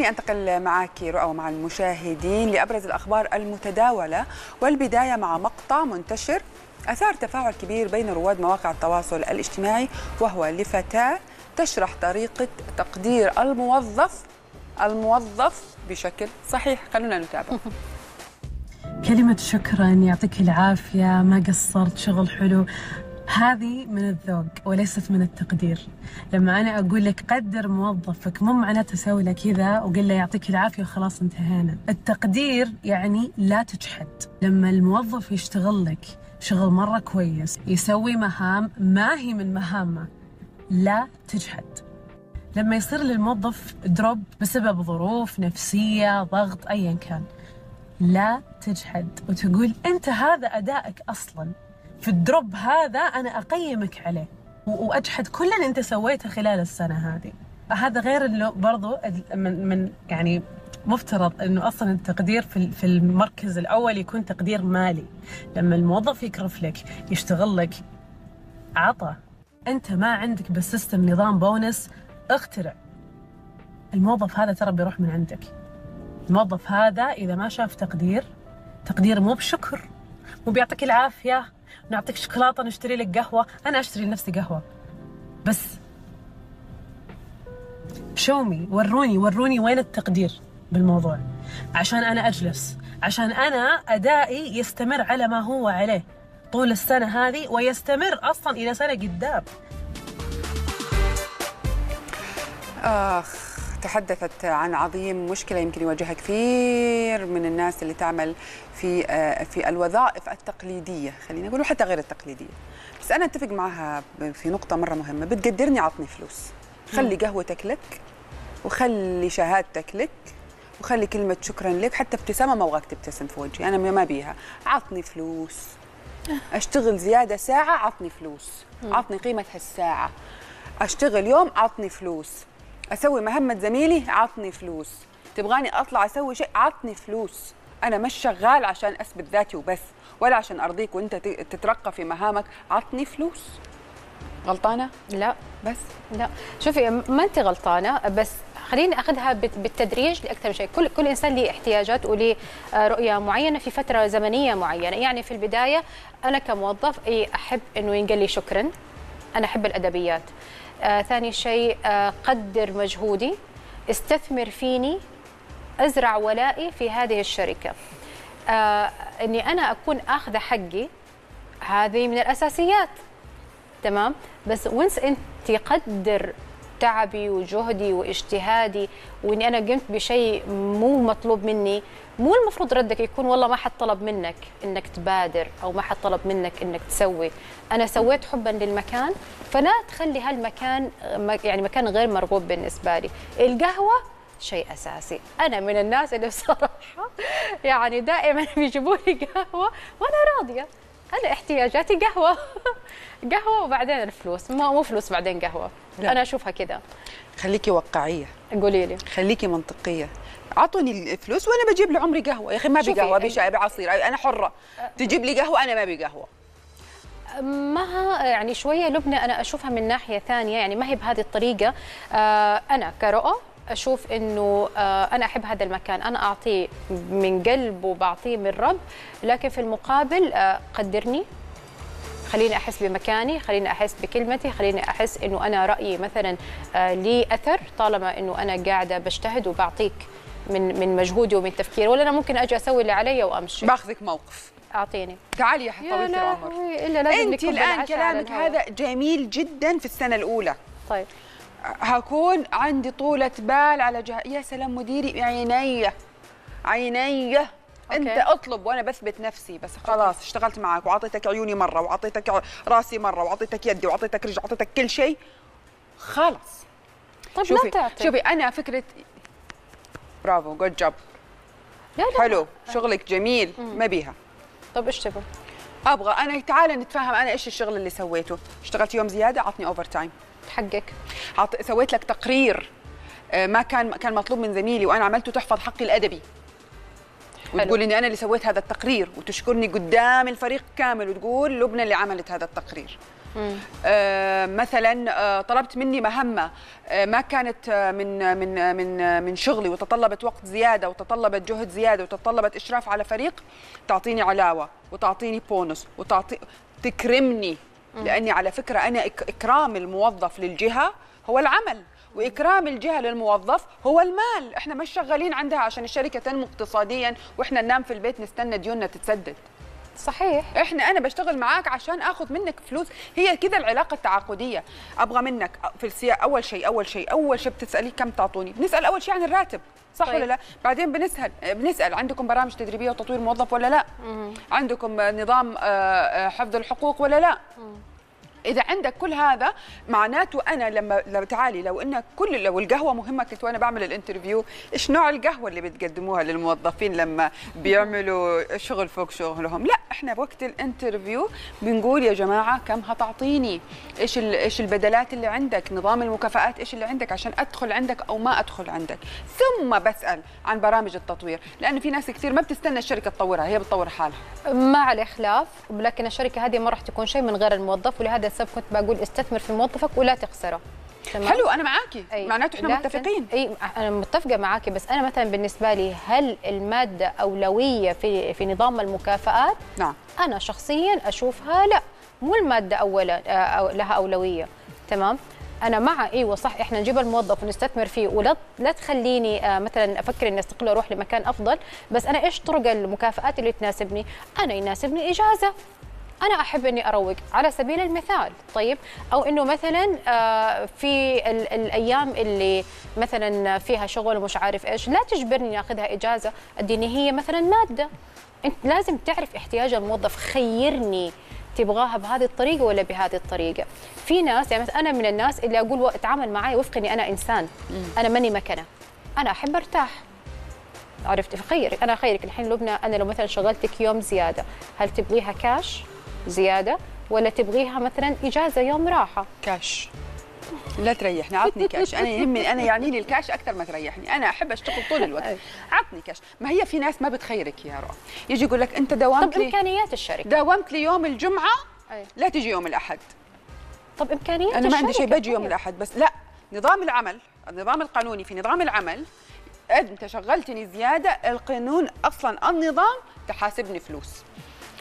أنتقل معك رؤى ومع المشاهدين لأبرز الأخبار المتداولة والبداية مع مقطع منتشر آثار تفاعل كبير بين رواد مواقع التواصل الاجتماعي وهو لفتاة تشرح طريقة تقدير الموظف الموظف بشكل صحيح. خلونا نتابع. كلمة شكرا يعطيك العافية ما قصرت شغل حلو. هذه من الذوق وليست من التقدير. لما أنا أقول لك قدر موظفك مو معناته سوي له كذا وقل له يعطيك العافية وخلاص انتهينا. التقدير يعني لا تجحد. لما الموظف يشتغل لك شغل مرة كويس يسوي مهام ما هي من مهامه لا تجحد. لما يصير للموظف دروب بسبب ظروف نفسية ضغط أيا كان لا تجحد. وتقول أنت هذا أدائك أصلاً. في ال drop هذا أنا أقيمك عليه وأجحد كل اللي أنت سويته خلال السنة هذه. هذا غير إنه برضو من من يعني مفترض إنه أصلا التقدير في في المركز الأول يكون تقدير مالي. لما الموظف يكرف لك يشتغل لك عطى. أنت ما عندك بال system نظام بونس اخترع. الموظف هذا ترى بيروح من عندك. الموظف هذا إذا ما شاف تقدير تقدير مو بشكر مو بيعطيك العافية. نعطيك شوكولاتة نشتري لك قهوة. أنا أشتري لنفسي قهوة. بس. شومي وروني وروني وين التقدير بالموضوع؟ عشان أنا أجلس. عشان أنا أدائي يستمر على ما هو عليه. طول السنة هذه ويستمر أصلا إلى سنة قدام. آخ. تحدثت عن عظيم مشكلة يمكن يواجهها كثير من الناس اللي تعمل في في الوظائف التقليدية خلينا نقول وحتى غير التقليدية. بس أنا أتفق معها في نقطة مرة مهمة. بتقدرني عطني فلوس. خلي قهوتك لك وخلي شهادتك لك وخلي كلمة شكرا لك حتى ابتسامة ما أبغاك تبتسم في وجهي. أنا ما بيها. عطني فلوس. أشتغل زيادة ساعة عطني فلوس. عطني قيمة هالساعة. أشتغل يوم عطني فلوس. أسوي مهمة زميلي؟ عطني فلوس. تبغاني أطلع أسوي شيء؟ عطني فلوس. أنا مش شغال عشان أثبت ذاتي وبس ولا عشان أرضيك وأنت تترقى في مهامك. عطني فلوس. غلطانة؟ لا. بس. لا. شوفي ما انت غلطانة بس خليني أخذها بالتدريج لأكثر شيء. كل كل إنسان له احتياجات وله رؤية معينة في فترة زمنية معينة. يعني في البداية أنا كموظف اي أحب إنه ينقل لي شكرا. أنا أحب الأدبيات. آه ثاني شيء آه قدر مجهودي. استثمر فيني أزرع ولائي في هذه الشركة. آه إني أنا أكون اخذه حقي هذه من الأساسيات. تمام؟ بس وانس أنت قدر تعبي وجهدي واجتهادي وإني أنا قمت بشيء مو مطلوب مني. مو المفروض ردك يكون والله ما حد طلب منك إنك تبادر أو ما حد طلب منك إنك تسوي. أنا سويت حبا للمكان فلا تخلي هالمكان يعني مكان غير مرغوب بالنسبة لي. القهوة شيء أساسي. أنا من الناس اللي بصراحة يعني دائما بيجيبوا لي قهوة وأنا راضية. أنا احتياجاتي قهوة. قهوة وبعدين الفلوس. مو مو فلوس بعدين قهوة. لا. أنا أشوفها كذا خليكي واقعيه قولي لي. خليكي منطقية. أعطوني الفلوس وأنا بجيب لعمري قهوة. يا أخي ما ابي قهوه أبي شاي أبي عصير. أنا حرة. تجيب لي قهوة أنا ما ابي قهوه ما يعني شوية لبنى أنا أشوفها من ناحية ثانية. يعني ما هي بهذه الطريقة. آه أنا كرؤى أشوف إنه آه أنا أحب هذا المكان. أنا أعطيه من قلب وبعطيه من رب لكن في المقابل آه قدرني. خليني أحس بمكاني خليني أحس بكلمتي خليني أحس إنه أنا رأيي مثلا آه لي أثر طالما إنه أنا قاعدة بجتهد وبعطيك من من مجهودي ومن تفكيري. ولا أنا ممكن أجي أسوي اللي علي وأمشي. باخذك موقف. أعطيني. تعالي يا طويلة العمر. إلا لازم أنت الآن كلامك هذا جميل جدا في السنة الأولى. طيب. هكون عندي طولة بال على جه... يا سلام مديري عيني. عيني. أنت أطلب وأنا بثبت نفسي بس. خلاص اشتغلت معك وأعطيتك عيوني مرة وأعطيتك راسي مرة وأعطيتك يدي وأعطيتك رجل واعطيتك كل شيء. خلاص. طيب شوفي لا تعطي. شوفي أنا فكره برافو good job حلو. شغلك جميل ما أبيها. طب إيش تبغى؟ أبغى أنا تعالى نتفاهم أنا إيش الشغل اللي سويته؟ اشتغلت يوم زيادة عطني overtime حقك. عط... سويت لك تقرير ما كان كان مطلوب من زميلي وأنا عملته تحفظ حقي الأدبي. وتقول إني أنا اللي سويت هذا التقرير وتشكرني قدام الفريق كامل وتقول لبنى اللي عملت هذا التقرير. آه مثلا آه طلبت مني مهمة آه ما كانت آه من من من آه من شغلي وتطلبت وقت زيادة وتطلبت جهد زيادة وتطلبت إشراف على فريق تعطيني علاوة وتعطيني بونص وتعطي تكرمني لأني على فكرة أنا إكرام الموظف للجهة هو العمل وإكرام الجهة للموظف هو المال. إحنا مش شغالين عندها عشان الشركة تنمو اقتصاديا وإحنا ننام في البيت نستنى ديوننا تتسدد. صحيح. إحنا أنا بشتغل معاك عشان آخذ منك فلوس. هي كده العلاقة التعاقدية. أبغى منك في السياق أول شيء أول شيء أول شيء بتسالي كم تعطوني. بنسأل أول شيء عن الراتب صح طيب. ولا لا؟ بعدين بنسال بنسأل عندكم برامج تدريبية وتطوير موظف ولا لا؟ عندكم نظام آه، آه، حفظ الحقوق ولا لا؟ إذا عندك كل هذا معناته أنا لما لو تعالي لو إن كل لو القهوة مهمة كنت وأنا بعمل الانترفيو إيش نوع القهوة اللي بتقدموها للموظفين لما بيعملوا شغل فوق شغلهم؟ لا إحنا بوقت الانترفيو بنقول يا جماعة كم هتعطيني؟ إيش إيش البدلات اللي عندك؟ نظام المكافآت إيش اللي عندك؟ عشان أدخل عندك أو ما أدخل عندك. ثم بسأل عن برامج التطوير لأنه في ناس كثير ما بتستنى الشركة تطورها هي بتطور حالها. ما عليه خلاف لكن الشركة هذه ما راح تكون شيء من غير الموظف ولهذا السبب كنت بقول استثمر في موظفك ولا تخسره. تمام؟ حلو أنا معاكي. أي. معناته إحنا متفقين. أي أنا متفقة معاكي بس أنا مثلا بالنسبة لي هل المادة أولوية في في نظام المكافآت؟ نعم. أنا شخصيا أشوفها لا. مو المادة اولا آه، أو لها أولوية. تمام؟ أنا مع إيوه صح إحنا نجيب الموظف ونستثمر فيه ولا لا تخليني آه، مثلا أفكر إني أستقل وأروح لمكان أفضل بس أنا إيش طرق المكافآت اللي تناسبني؟ أنا يناسبني إجازة. أنا أحب إني أروق على سبيل المثال طيب؟ أو إنه مثلا آه، في ال- الأيام اللي مثلا فيها شغل ومش عارف إيش لا تجبرني أخذها إجازة اديني هي مثلا مادة. أنت لازم تعرف احتياج الموظف خيرني تبغاها بهذه الطريقة ولا بهذه الطريقة. في ناس يعني مثلا أنا من الناس اللي أقول أتعامل معي وفق إني أنا إنسان. أنا ماني مكنة. أنا أحب أرتاح. عرفت؟ خيرك أنا خيرك. الحين لبنى أنا لو مثلا شغلتك يوم زيادة هل تبغيها كاش زيادة ولا تبغيها مثلا إجازة يوم راحة. كاش. لا تريحني عطني كاش. أنا يهمني أنا يعنيني الكاش أكثر ما تريحني. أنا أحب أشتغل طول الوقت. عطني كاش. ما هي في ناس ما بتخيرك يا رؤى يجي يقول لك أنت طب داومت لي إمكانيات الشركة. داومت لي يوم الجمعة؟ أي. لا تجي يوم الأحد. طب إمكانيات أنا ما عندي شيء. بجي يوم طيب. الأحد بس. لا نظام العمل النظام القانوني. في نظام العمل أنت شغلتني زيادة القانون أصلا النظام تحاسبني فلوس.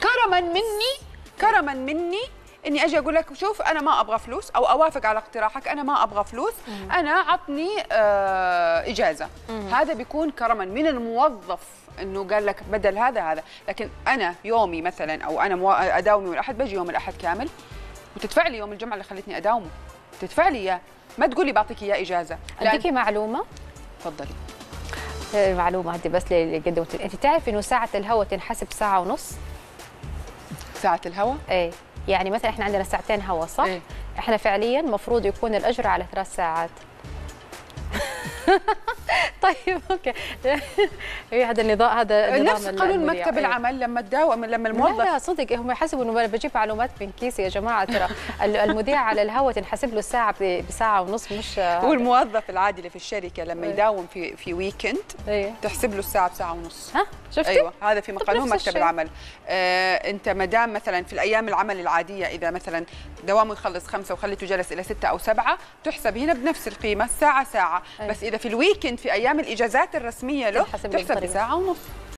كرما مني كرما مني إني أجي أقول لك شوف أنا ما أبغى فلوس أو أوافق على اقتراحك أنا ما أبغى فلوس أنا عطني آه إجازة. هذا بيكون كرما من الموظف إنه قال لك بدل هذا هذا. لكن أنا يومي مثلا أو أنا. اداوم يوم الأحد بجي يوم الأحد كامل وتدفع لي يوم الجمعة اللي خلتني أداومه. تدفع لي إياه. ما تقولي بعطيك إياه إجازة. أديكي معلومة؟ تفضلي. المعلومه هذه بس اللي قدمت أنت تعرفي إنه ساعة الهواء تنحسب ساعة ونص؟ ساعة الهواء إيه يعني مثلا إحنا عندنا ساعتين هواء صح؟ إيه. إحنا فعليا المفروض يكون الأجر على ثلاث ساعات. طيب أوكي إيه هذا النظام هذا نفس قانون. مكتب إيه. العمل لما تداوم لما لا الموظف لا صدق هم يحسبوا إنه أنا بجيب معلومات من كيسي يا جماعة ترى ال- المذيع على الهواء تنحسب له الساعة بساعة ونص مش هو الموظف العادي اللي في الشركة لما إيه. يداوم في في weekend إيه تحسب له الساعة بساعة ونص ها شفتي أيوه هذا في قانون مكتب. العمل آه أنت ما دام مثلا في الأيام العمل العادية إذا مثلا دوامه يخلص خمسة وخليته جلس إلى ستة أو سبعة تحسب هنا بنفس القيمة الساعة ساعة. بس إذا في ال weekend في أيام الإجازات الرسمية له تحسب. بساعه ونص